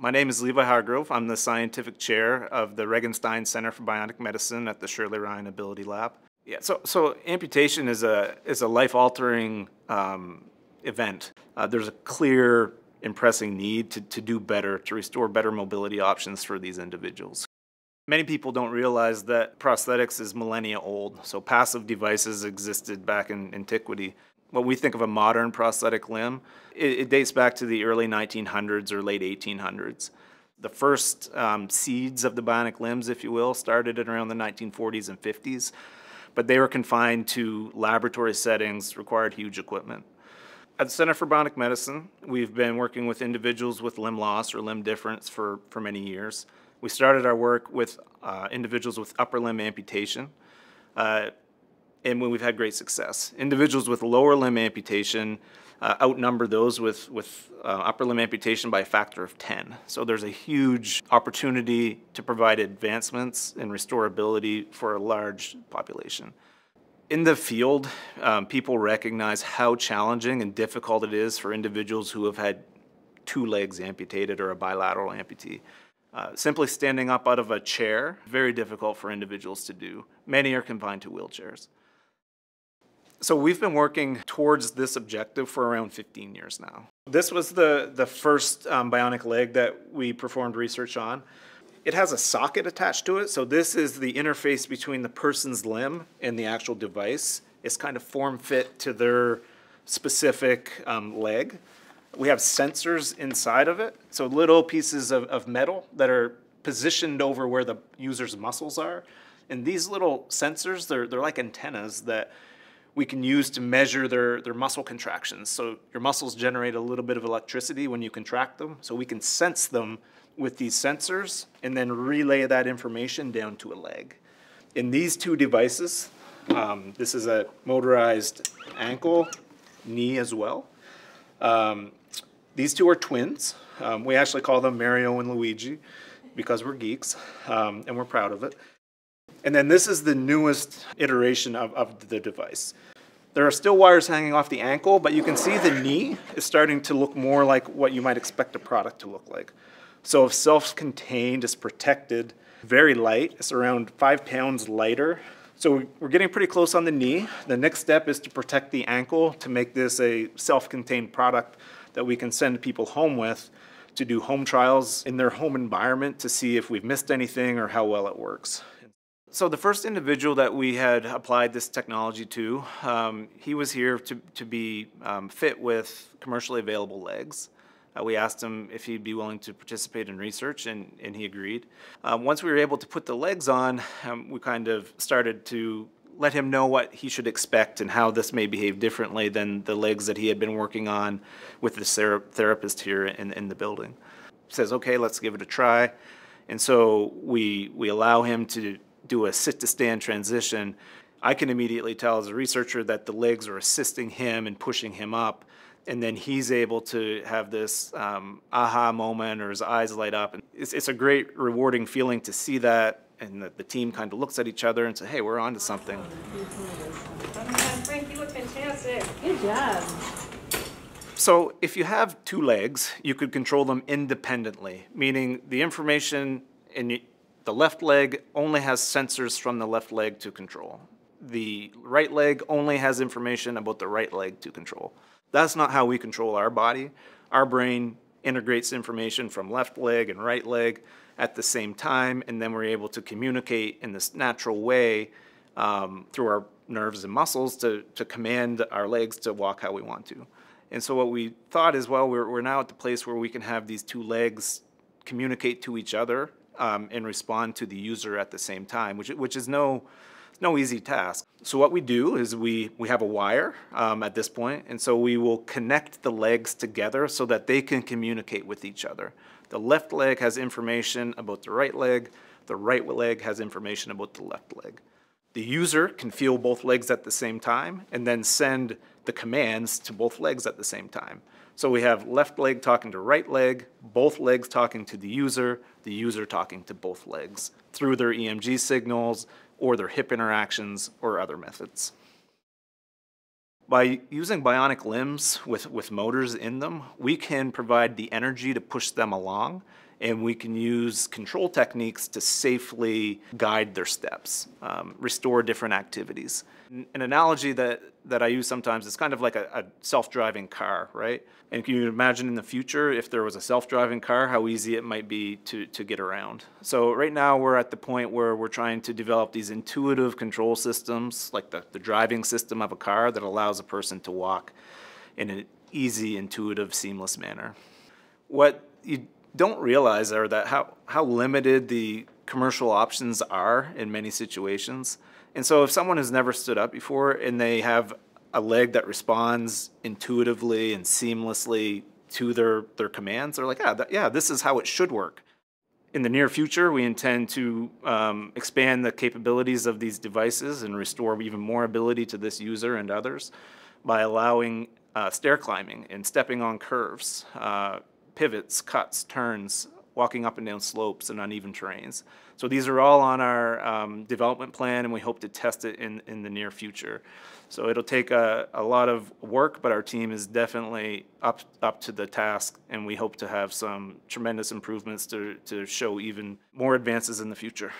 My name is Levi Hargrove. I'm the scientific chair of the Regenstein Center for Bionic Medicine at the Shirley Ryan AbilityLab. Yeah, so, so amputation is a, is a life altering um, event. Uh, there's a clear and pressing need to, to do better, to restore better mobility options for these individuals. Many people don't realize that prosthetics is millennia old, so passive devices existed back in antiquity what we think of a modern prosthetic limb, it, it dates back to the early 1900s or late 1800s. The first um, seeds of the bionic limbs, if you will, started in around the 1940s and 50s, but they were confined to laboratory settings, required huge equipment. At the Center for Bionic Medicine, we've been working with individuals with limb loss or limb difference for, for many years. We started our work with uh, individuals with upper limb amputation. Uh, and when we've had great success. Individuals with lower limb amputation uh, outnumber those with, with uh, upper limb amputation by a factor of 10. So there's a huge opportunity to provide advancements in restorability for a large population. In the field, um, people recognize how challenging and difficult it is for individuals who have had two legs amputated or a bilateral amputee. Uh, simply standing up out of a chair, very difficult for individuals to do. Many are confined to wheelchairs. So we've been working towards this objective for around 15 years now. This was the, the first um, bionic leg that we performed research on. It has a socket attached to it, so this is the interface between the person's limb and the actual device. It's kind of form fit to their specific um, leg. We have sensors inside of it, so little pieces of, of metal that are positioned over where the user's muscles are. And these little sensors, they're, they're like antennas that we can use to measure their, their muscle contractions. So your muscles generate a little bit of electricity when you contract them. So we can sense them with these sensors and then relay that information down to a leg. In these two devices, um, this is a motorized ankle, knee as well. Um, these two are twins. Um, we actually call them Mario and Luigi because we're geeks um, and we're proud of it. And then this is the newest iteration of, of the device. There are still wires hanging off the ankle, but you can see the knee is starting to look more like what you might expect a product to look like. So if self-contained, it's protected, very light, it's around five pounds lighter. So we're getting pretty close on the knee. The next step is to protect the ankle to make this a self-contained product that we can send people home with to do home trials in their home environment to see if we've missed anything or how well it works. So the first individual that we had applied this technology to, um, he was here to, to be um, fit with commercially available legs. Uh, we asked him if he'd be willing to participate in research, and, and he agreed. Um, once we were able to put the legs on, um, we kind of started to let him know what he should expect and how this may behave differently than the legs that he had been working on with the therapist here in, in the building. He Says, okay, let's give it a try. And so we, we allow him to do a sit to stand transition, I can immediately tell as a researcher that the legs are assisting him and pushing him up. And then he's able to have this um, aha moment or his eyes light up. And it's, it's a great, rewarding feeling to see that. And the, the team kind of looks at each other and say, hey, we're on to something. Frank, you look fantastic. Good job. So if you have two legs, you could control them independently, meaning the information in the left leg only has sensors from the left leg to control. The right leg only has information about the right leg to control. That's not how we control our body. Our brain integrates information from left leg and right leg at the same time, and then we're able to communicate in this natural way um, through our nerves and muscles to, to command our legs to walk how we want to. And so what we thought is, well, we're, we're now at the place where we can have these two legs communicate to each other um, and respond to the user at the same time, which, which is no, no easy task. So what we do is we, we have a wire um, at this point, and so we will connect the legs together so that they can communicate with each other. The left leg has information about the right leg, the right leg has information about the left leg. The user can feel both legs at the same time and then send the commands to both legs at the same time. So we have left leg talking to right leg, both legs talking to the user, the user talking to both legs through their EMG signals or their hip interactions or other methods. By using bionic limbs with, with motors in them, we can provide the energy to push them along and we can use control techniques to safely guide their steps, um, restore different activities. An analogy that, that I use sometimes is kind of like a, a self-driving car, right? And can you imagine in the future if there was a self-driving car, how easy it might be to, to get around? So right now we're at the point where we're trying to develop these intuitive control systems, like the, the driving system of a car that allows a person to walk in an easy, intuitive, seamless manner. What you don't realize are that how, how limited the commercial options are in many situations. And so if someone has never stood up before and they have a leg that responds intuitively and seamlessly to their, their commands, they're like, yeah, yeah, this is how it should work. In the near future, we intend to um, expand the capabilities of these devices and restore even more ability to this user and others by allowing uh, stair climbing and stepping on curves, uh, pivots, cuts, turns, walking up and down slopes and uneven terrains. So these are all on our um, development plan and we hope to test it in, in the near future. So it'll take a, a lot of work, but our team is definitely up, up to the task and we hope to have some tremendous improvements to, to show even more advances in the future.